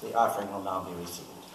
The offering will now be received.